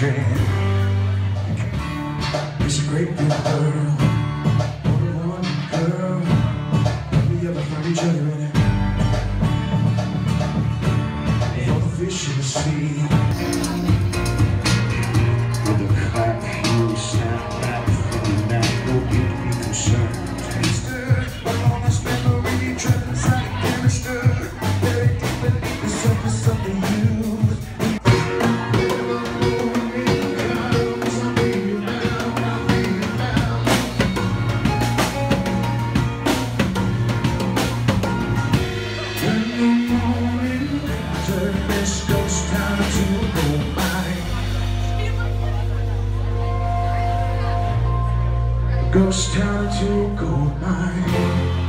It's a great big world. Ghost town to gold mine